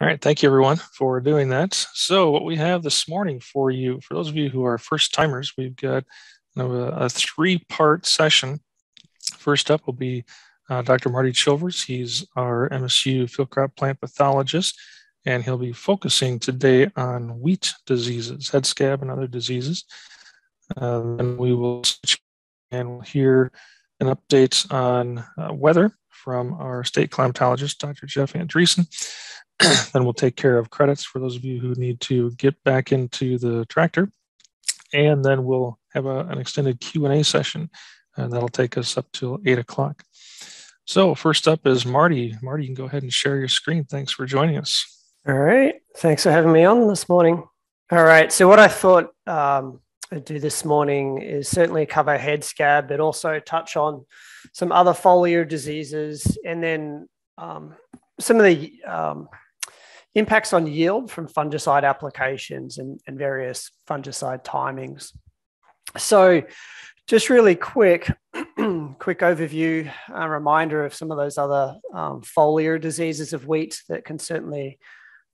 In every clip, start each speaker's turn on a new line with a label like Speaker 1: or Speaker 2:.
Speaker 1: All right, thank you everyone for doing that. So what we have this morning for you, for those of you who are first timers, we've got a, a three-part session. First up will be uh, Dr. Marty Chilvers. He's our MSU field crop plant pathologist, and he'll be focusing today on wheat diseases, head scab and other diseases. Uh, and we will and we'll hear an update on uh, weather from our state climatologist, Dr. Jeff Andresen. then we'll take care of credits for those of you who need to get back into the tractor. And then we'll have a, an extended Q&A session, and that'll take us up till 8 o'clock. So first up is Marty. Marty, you can go ahead and share your screen. Thanks for joining us.
Speaker 2: All right. Thanks for having me on this morning. All right. So what I thought um, I'd do this morning is certainly cover head scab, but also touch on some other foliar diseases and then um, some of the um, impacts on yield from fungicide applications and, and various fungicide timings. So, just really quick, quick overview, a reminder of some of those other um, foliar diseases of wheat that can certainly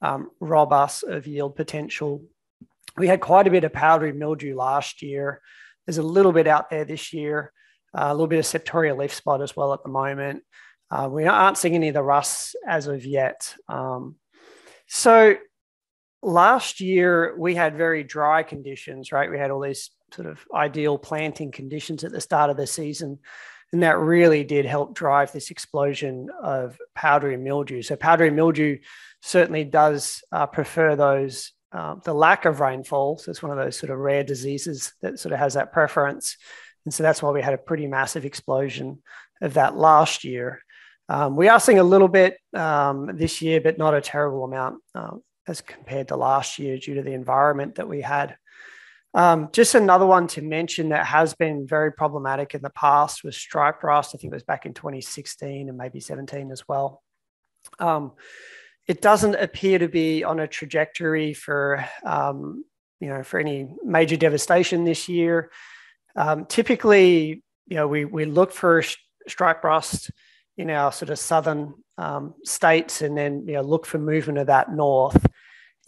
Speaker 2: um, rob us of yield potential. We had quite a bit of powdery mildew last year. There's a little bit out there this year, a little bit of septoria leaf spot as well at the moment. Uh, we aren't seeing any of the rusts as of yet. Um, so last year we had very dry conditions, right? We had all these sort of ideal planting conditions at the start of the season. And that really did help drive this explosion of powdery mildew. So, powdery mildew certainly does uh, prefer those, uh, the lack of rainfall. So, it's one of those sort of rare diseases that sort of has that preference. And so, that's why we had a pretty massive explosion of that last year. Um, we are seeing a little bit um, this year, but not a terrible amount uh, as compared to last year due to the environment that we had. Um, just another one to mention that has been very problematic in the past was striped rust. I think it was back in 2016 and maybe 17 as well. Um, it doesn't appear to be on a trajectory for um, you know for any major devastation this year. Um, typically, you know, we we look for stripe rust in our sort of southern um, states and then you know look for movement of that north.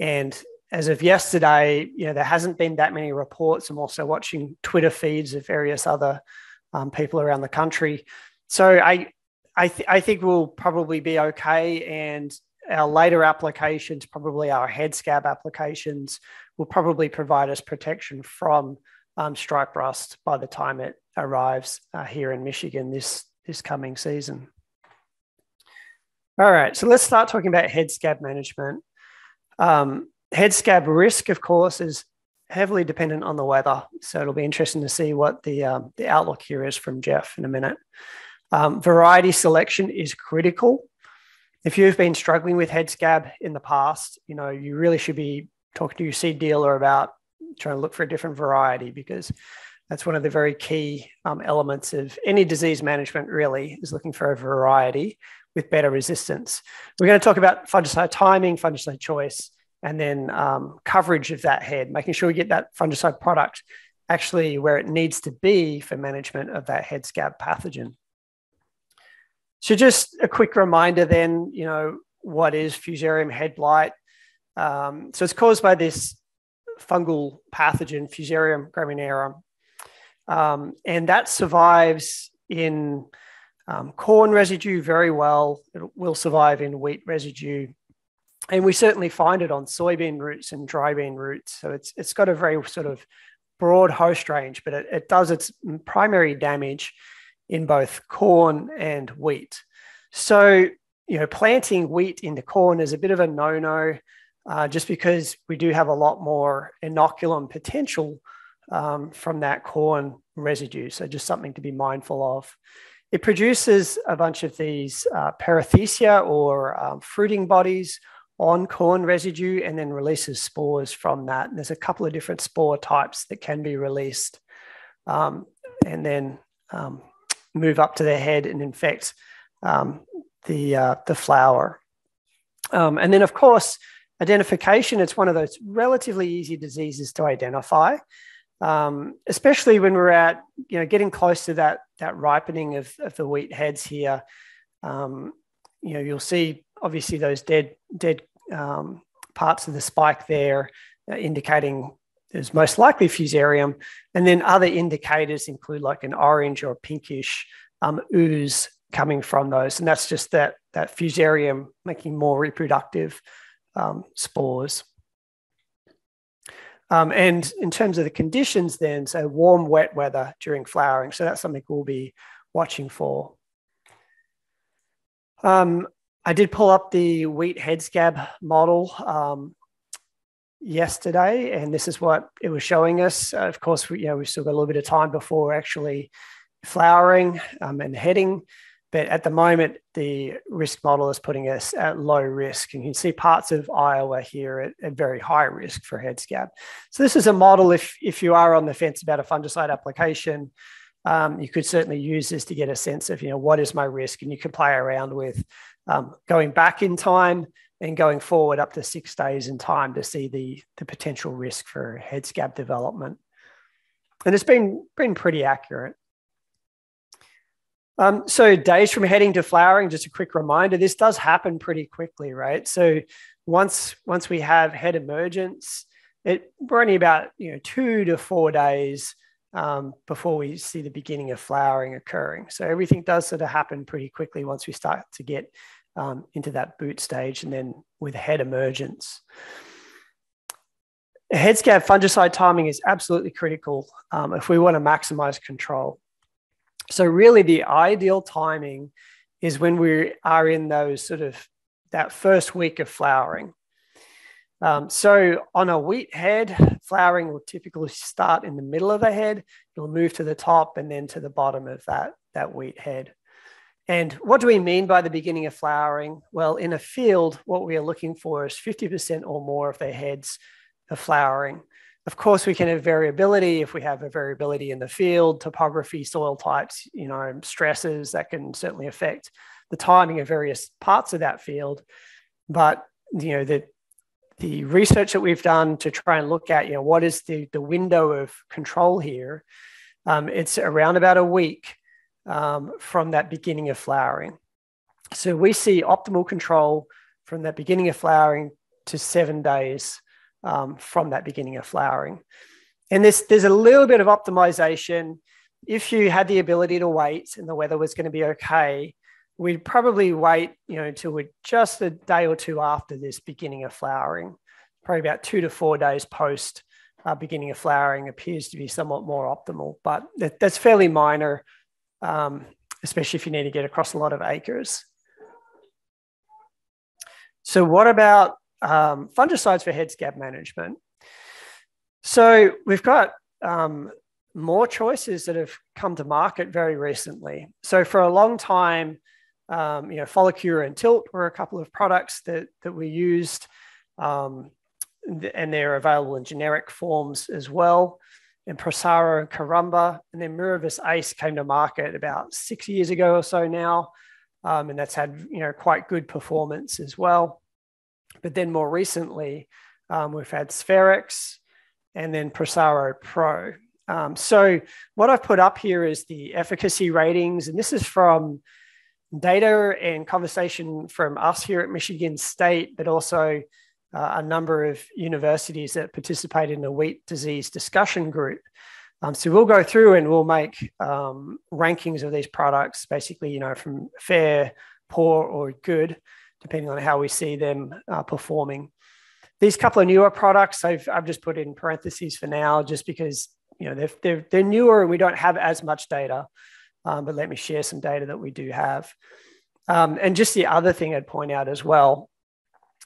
Speaker 2: And as of yesterday you know there hasn't been that many reports. I'm also watching twitter feeds of various other um, people around the country. So i I, th- I think we'll probably be okay and our later applications probably our head scab applications will probably provide us protection from um, rust by the time it arrives uh, here in michigan this this coming season all right, so let's start talking about head scab management. Um, head scab risk, of course, is heavily dependent on the weather. So it'll be interesting to see what the, um, the outlook here is from Jeff in a minute. Um, variety selection is critical. If you've been struggling with head scab in the past, you know, you really should be talking to your seed dealer about trying to look for a different variety because that's one of the very key um, elements of any disease management really is looking for a variety with better resistance. We're going to talk about fungicide timing, fungicide choice, and then um, coverage of that head, making sure we get that fungicide product actually where it needs to be for management of that head scab pathogen. So just a quick reminder then, you know, what is Fusarium head blight? Um, so it's caused by this fungal pathogen, Fusarium graminearum. Um, and that survives in um, corn residue very well. It will survive in wheat residue. And we certainly find it on soybean roots and dry bean roots. So it's, it's got a very sort of broad host range, but it, it does its primary damage in both corn and wheat. So, you know, planting wheat into corn is a bit of a no no, uh, just because we do have a lot more inoculum potential um, from that corn residue. So, just something to be mindful of. It produces a bunch of these uh, or um, fruiting bodies on corn residue and then releases spores from that. And there's a couple of different spore types that can be released um, and then um, move up to the head and infect um, the, uh, the flower. Um, and then, of course, identification, it's one of those relatively easy diseases to identify um, especially when we're at you know getting close to that that ripening of, of the wheat heads here. Um, you know, you'll see obviously those dead dead um, parts of the spike there, uh, indicating there's most likely fusarium. And then other indicators include like an orange or pinkish um, ooze coming from those. And that's just that, that fusarium making more reproductive um, spores. Um, and in terms of the conditions, then, so warm, wet weather during flowering. So that's something we'll be watching for. Um, I did pull up the wheat head scab model um, yesterday, and this is what it was showing us. Uh, of course, we, you know, we've still got a little bit of time before actually flowering um, and heading. But at the moment, the risk model is putting us at low risk. And you can see parts of Iowa here at, at, very high risk for head scab. So this is a model if, if you are on the fence about a fungicide application, um, you could certainly use this to get a sense of, you know, what is my risk? And you can play around with um, going back in time and going forward up to six days in time to see the, the potential risk for head scab development. And it's been, been pretty accurate. Um, so days from heading to flowering, just a quick reminder, this does happen pretty quickly, right? So once once we have head emergence, it we're only about you know two to four days um, before we see the beginning of flowering occurring. So everything does sort of happen pretty quickly once we start to get um, into that boot stage, and then with head emergence. Head scab fungicide timing is absolutely critical um, if we want to maximize control. So really the ideal timing is when we are in those sort of that first week of flowering. Um, so on a wheat head, flowering will typically start in the middle of the head. It'll move to the top and then to the bottom of that, that wheat head. And what do we mean by the beginning of flowering? Well, in a field, what we are looking for is 50% or more of their heads are flowering. Of course, we can have variability if we have a variability in the field, topography, soil types, you know, stresses that can certainly affect the timing of various parts of that field. But you know, the the research that we've done to try and look at, you know, what is the the window of control here? Um, it's around about a week um, from that beginning of flowering. So we see optimal control from that beginning of flowering to seven days um, from that beginning of flowering. And this, there's a little bit of optimization. If you had the ability to wait and the weather was going to be okay, we'd probably wait, you know, until we're just a day or two after this beginning of flowering. Probably about two to four days post uh, beginning of flowering appears to be somewhat more optimal, but that, that's fairly minor, um, especially if you need to get across a lot of acres. So what about um, fungicides for head scab management. So we've got um, more choices that have come to market very recently. So for a long time, um, you know, Folicur and Tilt were a couple of products that that we used, um, and they're available in generic forms as well. And Prosaro and Caramba, and then Miravis Ace came to market about six years ago or so now, um, and that's had you know quite good performance as well. But then more recently, um, we've had Sphaerex and then Prosaro Pro. Um, so what I've put up here is the efficacy ratings, and this is from data and conversation from us here at Michigan State, but also uh, a number of universities that participate in the wheat disease discussion group. Um, so we'll go through and we'll make um, rankings of these products, basically, you know, from fair, poor, or good, depending on how we see them uh, performing. These couple of newer products, I've, I've just put in parentheses for now, just because you know they're, they're, they're newer and we don't have as much data. Um, but let me share some data that we do have. Um, and just the other thing I'd point out as well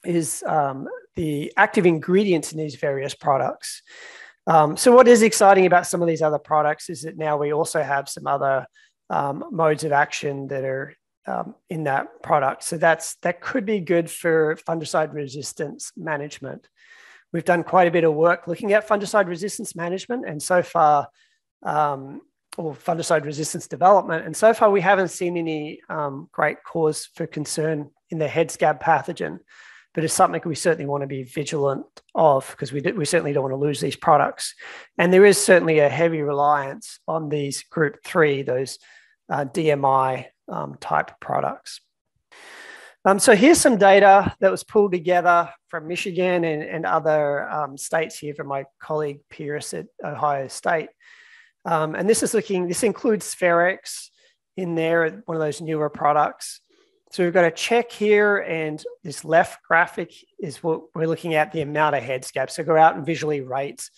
Speaker 2: is um, the active ingredients in these various products. Um, so what is exciting about some of these other products is that now we also have some other um, modes of action that are um, in that product. So that's that could be good for fungicide resistance management. We've done quite a bit of work looking at fungicide resistance management, and so far, um, or fungicide resistance development, and so far we haven't seen any um, great cause for concern in the head scab pathogen. But it's something we certainly want to be vigilant of because we, we certainly don't want to lose these products. And there is certainly a heavy reliance on these group three, those uh, DMI um, type products. Um, so here's some data that was pulled together from Michigan and, and other um, states here from my colleague Pierce at Ohio State. Um, and this is looking, this includes Sphaerex in there, one of those newer products. So we've got a check here and this left graphic is what we're looking at the amount of head scab. So go out and visually rate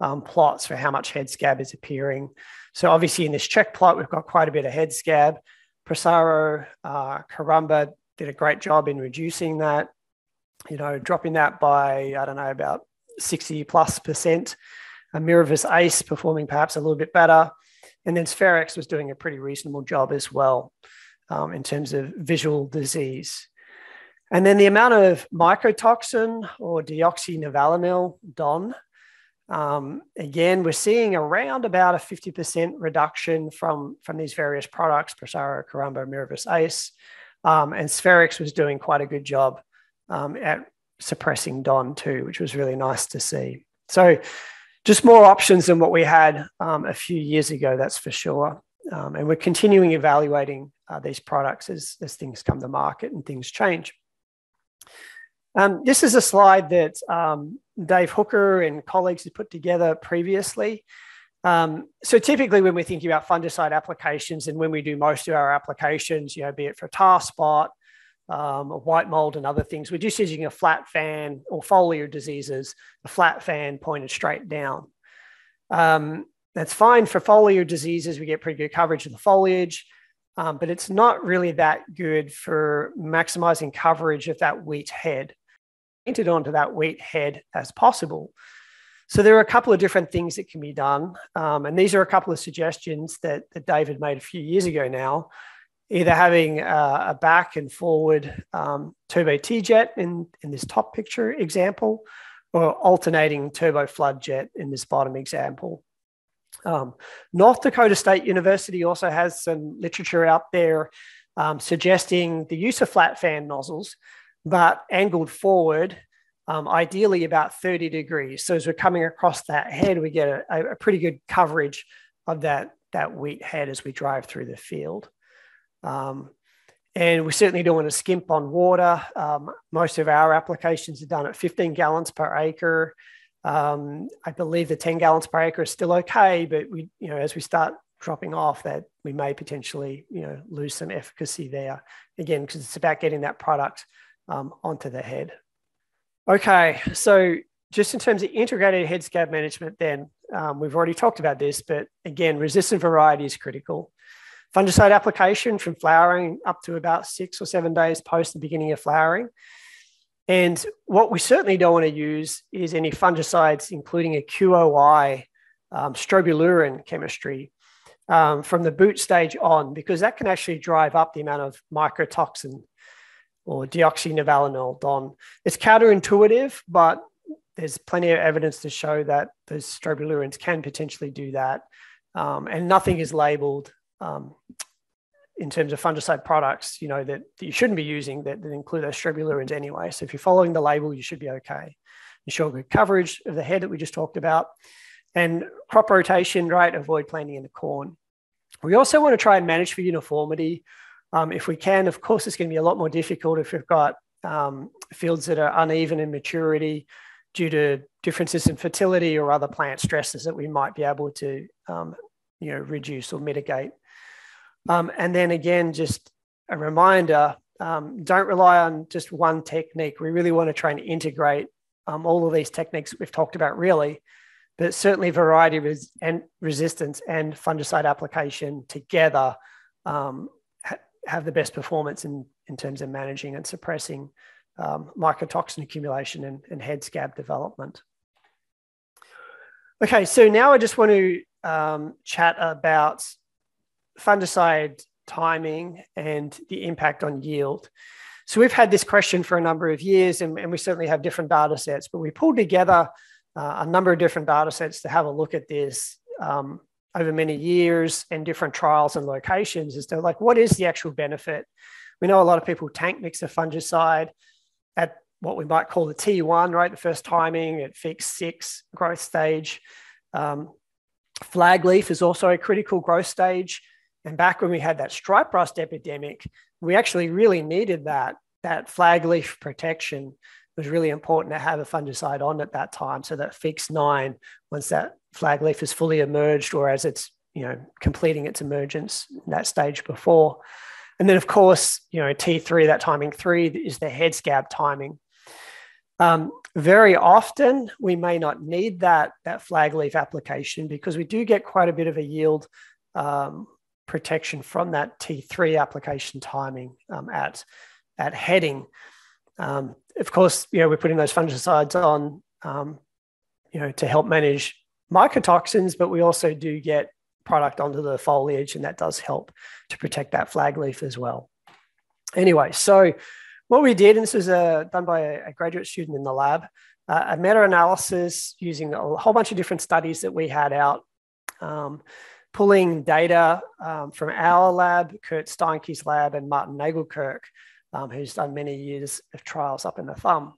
Speaker 2: um, plots for how much head scab is appearing. So obviously in this check plot, we've got quite a bit of head scab. Prosaro, uh, Caramba did a great job in reducing that, you know, dropping that by, I don't know, about 60 plus percent. Miravis Ace performing perhaps a little bit better. And then Sphaerex was doing a pretty reasonable job as well um, in terms of visual disease. And then the amount of mycotoxin or deoxynivalenol, DON, um, again, we're seeing around about a 50% reduction from, from these various products, Prosaro, Caramba, Miravis Ace. Um, and Sphaerex was doing quite a good job um, at suppressing Don too, which was really nice to see. So just more options than what we had um, a few years ago, that's for sure. Um, and we're continuing evaluating uh, these products as, as things come to market and things change. Um, this is a slide that um, Dave Hooker and colleagues have put together previously. Um, so typically when we're thinking about fungicide applications and when we do most of our applications, you know, be it for tar spot, um, white mold and other things, we're just using a flat fan or foliar diseases, a flat fan pointed straight down. Um, that's fine for foliar diseases. We get pretty good coverage of the foliage, um, but it's not really that good for maximizing coverage of that wheat head. Painted onto that wheat head as possible. So there are a couple of different things that can be done. Um, and these are a couple of suggestions that, that David made a few years ago now, either having a, a back and forward um, turbo TeeJet in, in this top picture example, or alternating turbo flood jet in this bottom example. Um, North Dakota State University also has some literature out there um, suggesting the use of flat fan nozzles, but angled forward um, ideally about 30 degrees. So as we're coming across that head, we get a, a, pretty good coverage of that, that wheat head as we drive through the field. Um, and we certainly don't want to skimp on water. Um, most of our applications are done at 15 gallons per acre. Um, I believe the 10 gallons per acre is still okay, but we, you know, as we start dropping off, that we may potentially, you know, lose some efficacy there. Again, because it's about getting that product um, onto the head. Okay, so just in terms of integrated head scab management, then um, we've already talked about this, but again, resistant variety is critical. Fungicide application from flowering up to about six or seven days post the beginning of flowering. And what we certainly don't want to use is any fungicides, including a QOI um, strobilurin chemistry um, from the boot stage on, because that can actually drive up the amount of mycotoxin or deoxynivalenol, DON. It's counterintuitive, but there's plenty of evidence to show that those strobilurins can potentially do that. Um, and nothing is labeled um, in terms of fungicide products, you know, that, that you shouldn't be using that, that, include those strobilurins anyway. So if you're following the label, you should be okay. Ensure good coverage of the head that we just talked about. And crop rotation, right? Avoid planting in the corn. We also want to try and manage for uniformity. Um, if we can, of course, it's going to be a lot more difficult if we've got um, fields that are uneven in maturity due to differences in fertility or other plant stresses that we might be able to um, you know, reduce or mitigate. Um, and then again, just a reminder, um, don't rely on just one technique. We really want to try and integrate um, all of these techniques we've talked about really, but certainly variety res- and resistance and fungicide application together um, have the best performance in, in terms of managing and suppressing um, mycotoxin accumulation and, and, head scab development. Okay, so now I just want to um, chat about fungicide timing and the impact on yield. So we've had this question for a number of years and, and we certainly have different data sets, but we pulled together uh, a number of different data sets to have a look at this um, over many years and different trials and locations as to like what is the actual benefit. We know a lot of people tank mix a fungicide at what we might call the T1, right? The first timing at Feekes six growth stage. Um, flag leaf is also a critical growth stage. And back when we had that stripe rust epidemic, we actually really needed that that flag leaf protection was really important to have a fungicide on at that time so that Feekes nine once that flag leaf is fully emerged or as it's you know completing its emergence that stage before and then of course you know t3 that timing three is the head scab timing um, very often we may not need that that flag leaf application because we do get quite a bit of a yield um, protection from that T3 application timing um, at, at heading. Um, of course, you know, we're putting those fungicides on, um, you know, to help manage mycotoxins, but we also do get product onto the foliage, and that does help to protect that flag leaf as well. Anyway, so what we did, and this was uh, done by a, graduate student in the lab, uh, a meta-analysis using a whole bunch of different studies that we had out, um, pulling data um, from our lab, Kurt Steinke's lab, and Martin Nagelkirk, um, who's done many years of trials up in the thumb.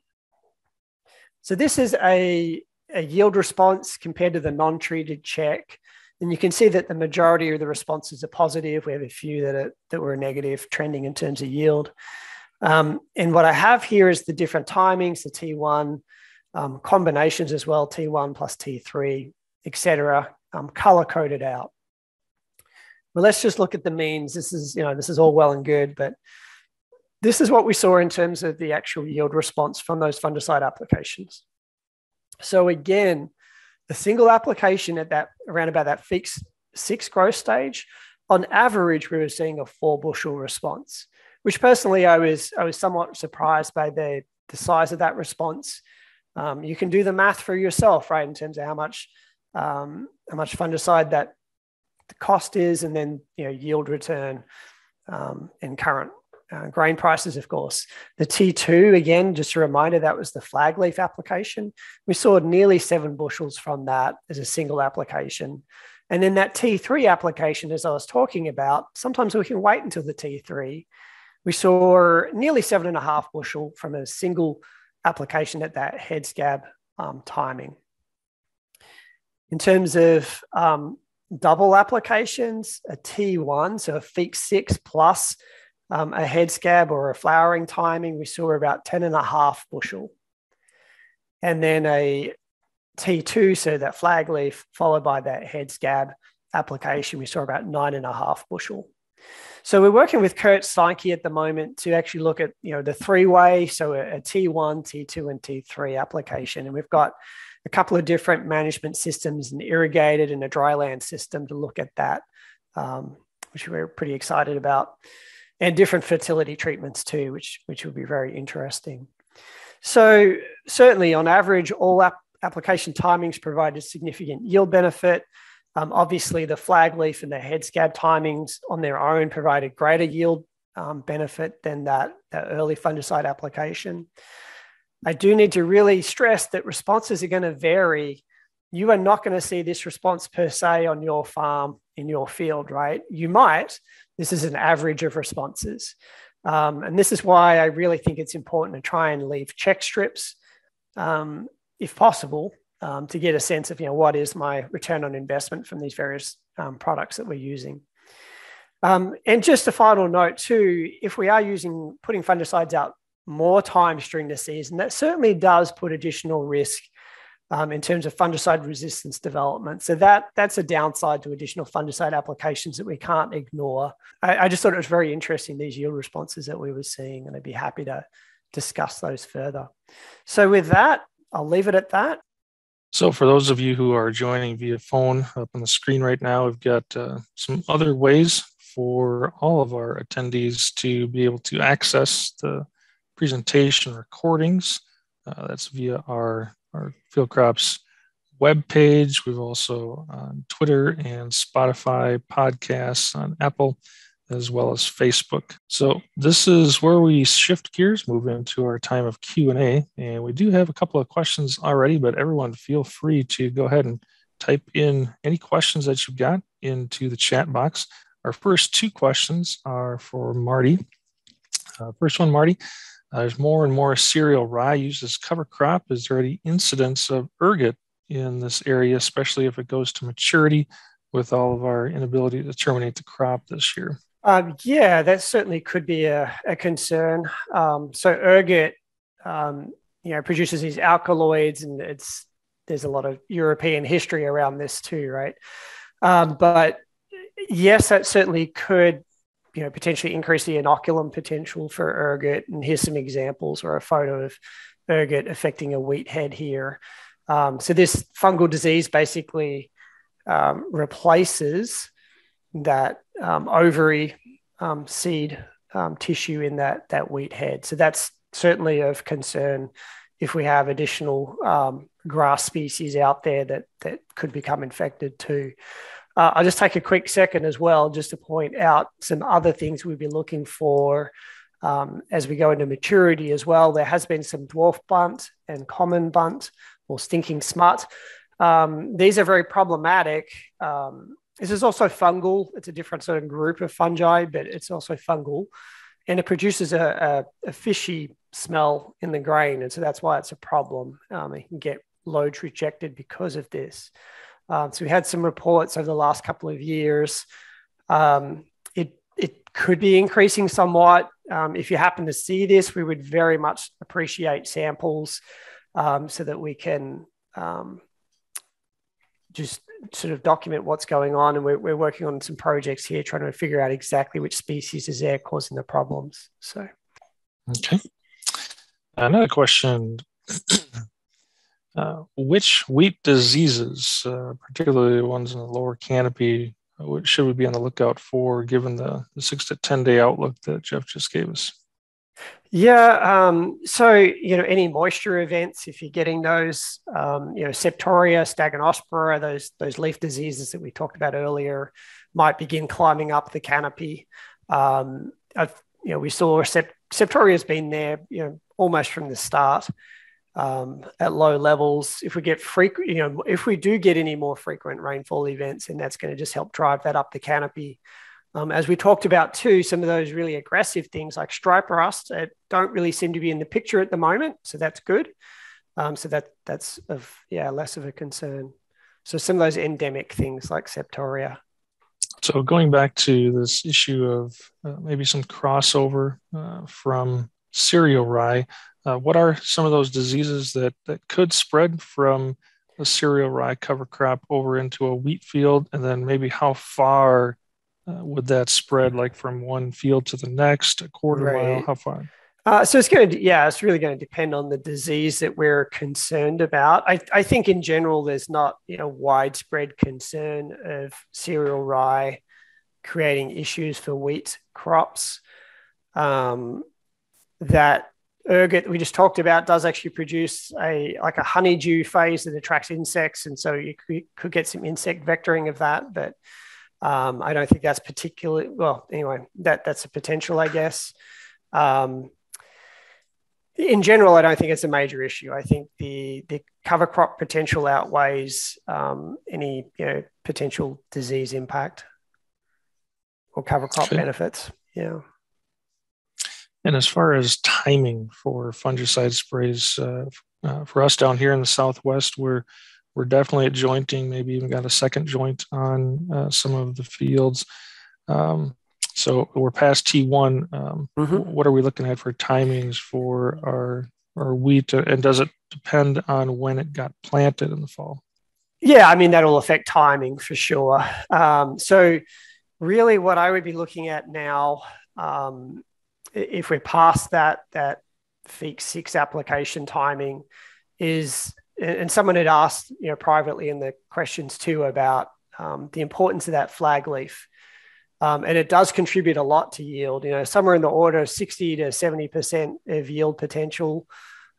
Speaker 2: So this is a, a yield response compared to the non-treated check. And you can see that the majority of the responses are positive. We have a few that, are, that were negative trending in terms of yield. Um, and what I have here is the different timings, the T1 um, combinations as well, T1 plus T3, etc., um, color coded out. Well, let's just look at the means. This is, you know, this is all well and good, but this is what we saw in terms of the actual yield response from those fungicide applications. So again, the single application at that around about that Feekes six growth stage, on average, we were seeing a four bushel response which personally I was I was somewhat surprised by the the size of that response. Um, you can do the math for yourself, right, in terms of how much um, how much fungicide that the cost is, and then you know yield return um, and current uh, grain prices, of course. The T2 again, just a reminder, that was the flag leaf application. We saw nearly seven bushels from that as a single application. And then that T3 application, as I was talking about, sometimes we can wait until the T3 we saw nearly seven and a half bushel from a single application at that head scab um, timing. In terms of um, double applications, a T1, so a Feekes 6 plus um, a head scab or a flowering timing, we saw about 10 and a half bushel. And then a T2, so that flag leaf, followed by that head scab application, we saw about nine and a half bushel. So we're working with Kurt Steinke at the moment to actually look at you know the three way, so a a T1, T2, and T3 application, and we've got a couple of different management systems, an irrigated and a dryland system to look at that, um, which we're pretty excited about, and different fertility treatments too, which which will be very interesting. So certainly, on average, all ap- application timings provided significant yield benefit. Um, obviously, the flag leaf and the head scab timings on their own provided greater yield um, benefit than that, that early fungicide application. I do need to really stress that responses are going to vary. You are not going to see this response per se on your farm in your field, right? You might. This is an average of responses. Um, and this is why I really think it's important to try and leave check strips um, if possible um, to get a sense of you know what is my return on investment from these various um, products that we're using. Um, and just a final note too, if we are using putting fungicides out more times during the season, that certainly does put additional risk um, in terms of fungicide resistance development. So that that's a downside to additional fungicide applications that we can't ignore. I, I just thought it was very interesting these yield responses that we were seeing, and I'd be happy to discuss those further. So with that, I'll leave it at that.
Speaker 1: So, for those of you who are joining via phone up on the screen right now, we've got uh, some other ways for all of our attendees to be able to access the presentation recordings. Uh, that's via our, our Field Crops web page. We've also on Twitter and Spotify podcasts on Apple as well as Facebook. So this is where we shift gears, move into our time of Q&A. And we do have a couple of questions already, but everyone feel free to go ahead and type in any questions that you've got into the chat box. Our first two questions are for Marty. Uh, first one, Marty, uh, there's more and more cereal rye used as cover crop. Is there any incidence of ergot in this area, especially if it goes to maturity with all of our inability to terminate the crop this year?
Speaker 2: Um, yeah, that certainly could be a, a concern. Um, so ergot, um, you know, produces these alkaloids, and it's there's a lot of European history around this too, right? Um, but yes, that certainly could, you know, potentially increase the inoculum potential for ergot. And here's some examples or a photo of ergot affecting a wheat head here. Um, so this fungal disease basically um, replaces that um, ovary um, seed um, tissue in that that wheat head. So that's certainly of concern if we have additional um, grass species out there that that could become infected too. Uh, I'll just take a quick second as well, just to point out some other things we've been looking for um, as we go into maturity as well. There has been some dwarf bunt and common bunt or stinking smut. Um, these are very problematic. Um, this is also fungal. It's a different sort of group of fungi, but it's also fungal. And it produces a, a, a fishy smell in the grain. And so that's why it's a problem. Um, you can get loads rejected because of this. Um, so we had some reports over the last couple of years. Um, it, it could be increasing somewhat. Um, if you happen to see this, we would very much appreciate samples um, so that we can um, just sort of document what's going on. And we're, we're working on some projects here trying to figure out exactly which species is there causing the problems. So,
Speaker 1: okay. Another question. Uh, which wheat diseases, uh, particularly the ones in the lower canopy, uh, should we be on the lookout for given the, the six to 10 day outlook that Jeff just gave us?
Speaker 2: Yeah. Um, so, you know, any moisture events, if you're getting those, um, you know, Septoria, Stagonospora, those, those leaf diseases that we talked about earlier might begin climbing up the canopy. Um, you know, we saw Sept- Septoria has been there, you know, almost from the start um, at low levels. If we get frequent, you know, if we do get any more frequent rainfall events, and that's going to just help drive that up the canopy. Um, as we talked about too, some of those really aggressive things like stripe rust uh, don't really seem to be in the picture at the moment, so that's good. Um, so that that's of yeah less of a concern. So some of those endemic things like septoria.
Speaker 1: So going back to this issue of uh, maybe some crossover uh, from cereal rye, uh, what are some of those diseases that that could spread from a cereal rye cover crop over into a wheat field, and then maybe how far uh, would that spread like from one field to the next, a quarter right. mile? How far?
Speaker 2: Uh, so it's going to, yeah, it's really going to depend on the disease that we're concerned about. I, I think in general, there's not, you know, widespread concern of cereal rye creating issues for wheat crops. Um, that ergot we just talked about does actually produce a like a honeydew phase that attracts insects, and so you could, could get some insect vectoring of that, but um, I don't think that's particularly well. Anyway, that that's a potential, I guess. Um, in general, I don't think it's a major issue. I think the the cover crop potential outweighs um, any you know potential disease impact or cover crop okay. benefits. Yeah.
Speaker 1: And as far as timing for fungicide sprays, uh, uh, for us down here in the Southwest, we're we're definitely at jointing, maybe even got a second joint on uh, some of the fields. Um, so we're past T1. Um, mm-hmm. What are we looking at for timings for our, our wheat? And does it depend on when it got planted in the fall?
Speaker 2: Yeah, I mean, that'll affect timing for sure. Um, so, really, what I would be looking at now, um, if we're past that, that Feekes 6 application timing, is and someone had asked, you know, privately in the questions too about um, the importance of that flag leaf. Um, and it does contribute a lot to yield, you know, somewhere in the order of 60 to 70% of yield potential.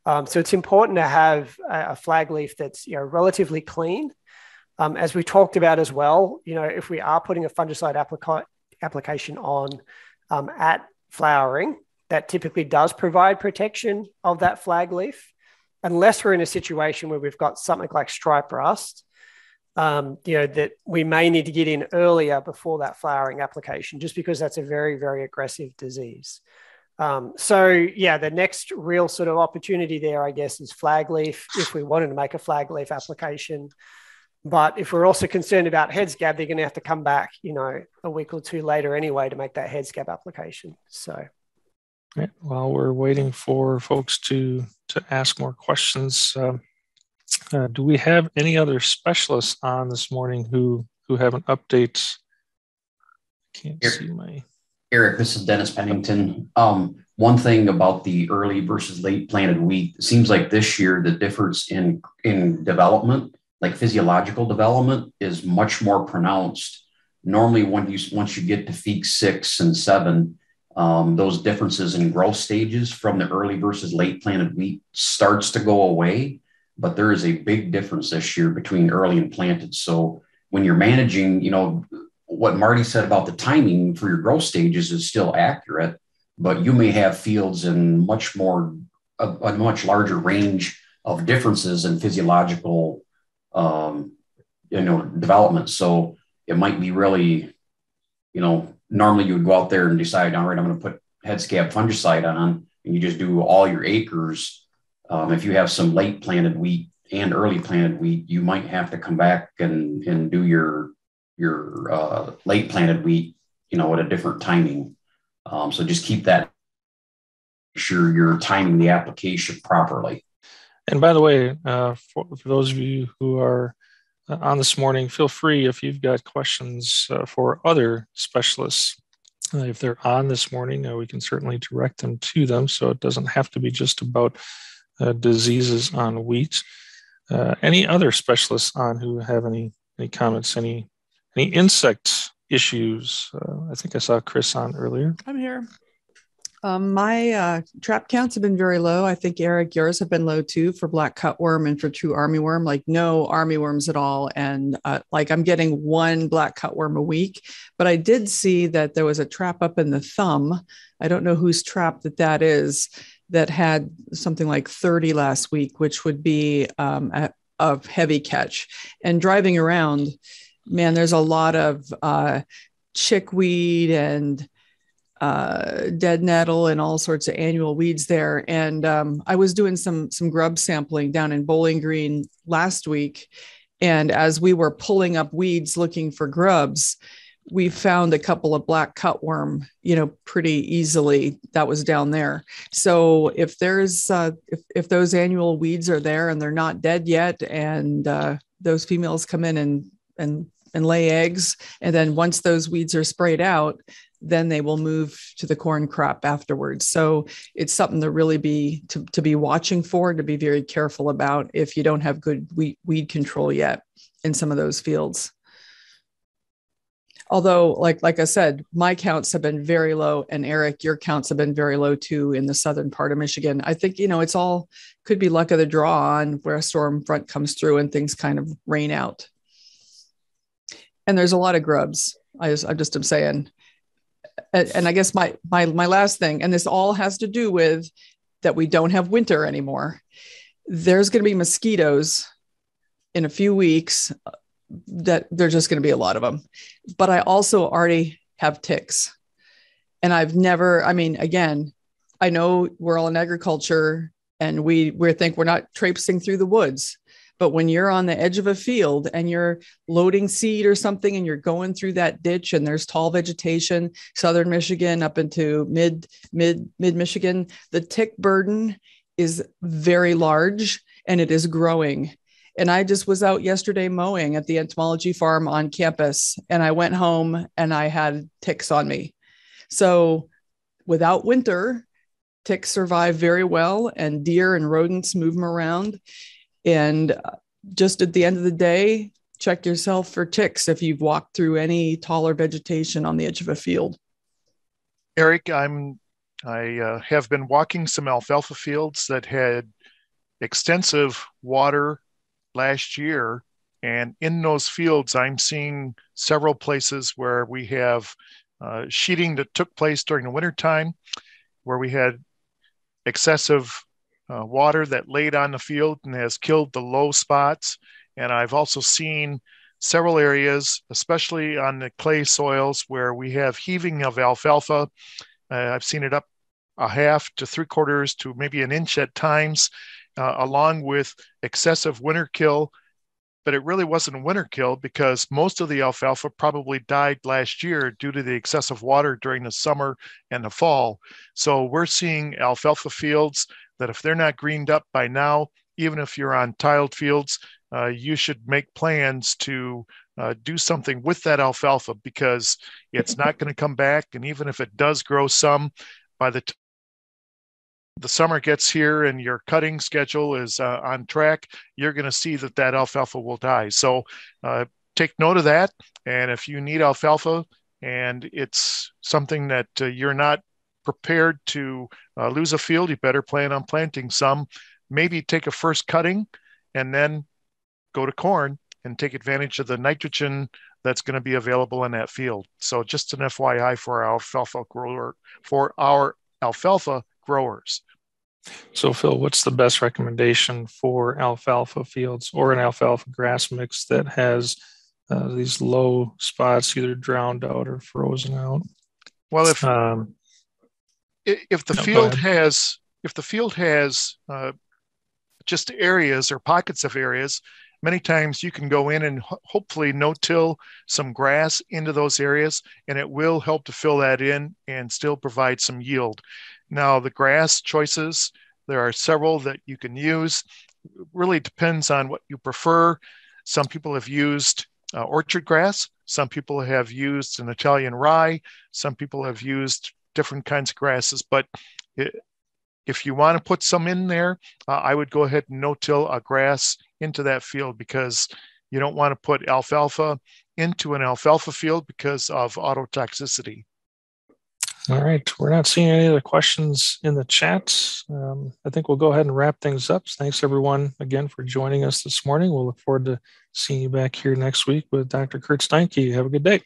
Speaker 2: Um, so it's important to have a, a, flag leaf that's, you know, relatively clean. Um, as we talked about as well, you know, if we are putting a fungicide applica- application on um, at flowering, that typically does provide protection of that flag leaf unless we're in a situation where we've got something like stripe rust, um, you know, that we may need to get in earlier before that flowering application, just because that's a very, very aggressive disease. Um, so yeah, the next real sort of opportunity there, I guess, is flag leaf. If we wanted to make a flag leaf application, But if we're also concerned about head scab, they're going to have to come back, you know, a week or two later anyway to make that head scab application. So,
Speaker 1: yeah, while we're waiting for folks to to ask more questions, uh, uh, do we have any other specialists on this morning who who have an update? I Can't Eric, see my.
Speaker 3: Eric, this is Dennis Pennington. Um, one thing about the early versus late planted wheat seems like this year the difference in in development like physiological development is much more pronounced. Normally, when you once you get to Feekes six and seven, um, those differences in growth stages from the early versus late planted wheat starts to go away. But there is a big difference this year between early and planted. So when you're managing, you know, what Marty said about the timing for your growth stages is still accurate, but you may have fields in much more a, a much larger range of differences in physiological um, you know, development. So it might be really, you know, normally you would go out there and decide, all right, I'm going to put head scab fungicide on, and you just do all your acres. Um, if you have some late planted wheat and early planted wheat, you might have to come back and and do your your uh, late planted wheat, you know, at a different timing. Um, so just keep that sure you're timing the application properly.
Speaker 1: And by the way, uh, for, for, those of you who are uh, on this morning, feel free if you've got questions uh, for other specialists. Uh, if they're on this morning, uh, we can certainly direct them to them. So it doesn't have to be just about uh, diseases on wheat. any other specialists on who have any any comments, any any insect issues? I think I saw Chris on earlier.
Speaker 4: I'm here. Um, my uh, trap counts have been very low. I think Eric, yours have been low too for black cutworm and for true armyworm. Like no armyworms at all, and uh, like I'm getting one black cutworm a week. But I did see that there was a trap up in the thumb. I don't know whose trap that that is. That had something like 30 last week, which would be um, a, a, heavy catch. And driving around, man, there's a lot of uh, chickweed and uh, dead nettle and all sorts of annual weeds there. And um, I was doing some some grub sampling down in Bowling Green last week, and as we were pulling up weeds looking for grubs, we found a couple of black cutworm, you know, pretty easily. That was down there. So if there's uh, if if those annual weeds are there and they're not dead yet, and uh, those females come in and and and lay eggs, and then once those weeds are sprayed out, then they will move to the corn crop afterwards. So it's something to really be to, to be watching for, to be very careful about if you don't have good weed, weed control yet in some of those fields. Although, like like I said, my counts have been very low, and Eric, your counts have been very low too in the southern part of Michigan. I think you know it's all could be luck of the draw on where a storm front comes through and things kind of rain out. And there's a lot of grubs. I just I just am saying and I guess my my my last thing, and this all has to do with that we don't have winter anymore. There's going to be mosquitoes in a few weeks that there's just going to be a lot of them. But I also already have ticks. And I've never, I mean, again, I know we're all in agriculture and we we think we're not traipsing through the woods. But when you're on the edge of a field and you're loading seed or something and you're going through that ditch and there's tall vegetation, southern Michigan up into mid mid mid Michigan, the tick burden is very large and it is growing. And I just was out yesterday mowing at the entomology farm on campus and I went home and I had ticks on me. So without winter, ticks survive very well and deer and rodents move them around and uh, just at the end of the day, check yourself for ticks if you've walked through any taller vegetation on the edge of a field.
Speaker 5: Eric, I'm I uh, have been walking some alfalfa fields that had extensive water last year. And in those fields, I'm seeing several places where we have uh, sheeting that took place during the wintertime, where we had excessive uh, water that laid on the field and has killed the low spots. And I've also seen several areas, especially on the clay soils, where we have heaving of alfalfa. Uh, I've seen it up a half to three quarters to maybe an inch at times, uh, along with excessive winter kill but it really wasn't winter kill because most of the alfalfa probably died last year due to the excessive water during the summer and the fall. So we're seeing alfalfa fields that if they're not greened up by now, even if you're on tiled fields, uh, you should make plans to uh, do something with that alfalfa because it's not going to come back. And even if it does grow some, by the time the summer gets here and your cutting schedule is uh, on track, you're going to see that that alfalfa will die. So uh, take note of that. And if you need alfalfa and it's something that uh, you're not prepared to uh, lose a field, you better plan on planting some. Maybe take a first cutting and then go to corn and take advantage of the nitrogen that's going to be available in that field. So just an FYI for our alfalfa grower, for our alfalfa growers.
Speaker 1: So, Phil, what's the best recommendation for alfalfa fields or an alfalfa grass mix that has uh, these low spots either drowned out or frozen out?
Speaker 5: Well, if um, if the no, field has if the field has uh, just areas or pockets of areas, many times you can go in and ho- hopefully no-till some grass into those areas, and it will help to fill that in and still provide some yield. Now, the grass choices, there are several that you can use. It really depends on what you prefer. Some people have used uh, orchard grass. Some people have used an Italian rye. Some people have used different kinds of grasses. But it, if you want to put some in there, uh, I would go ahead and no-till a grass into that field because you don't want to put alfalfa into an alfalfa field because of autotoxicity.
Speaker 1: All right. We're not seeing any other questions in the chat. Um, I think we'll go ahead and wrap things up. Thanks, everyone, again for joining us this morning. We'll look forward to seeing you back here next week with Dr. Kurt Steinke. Have a good day.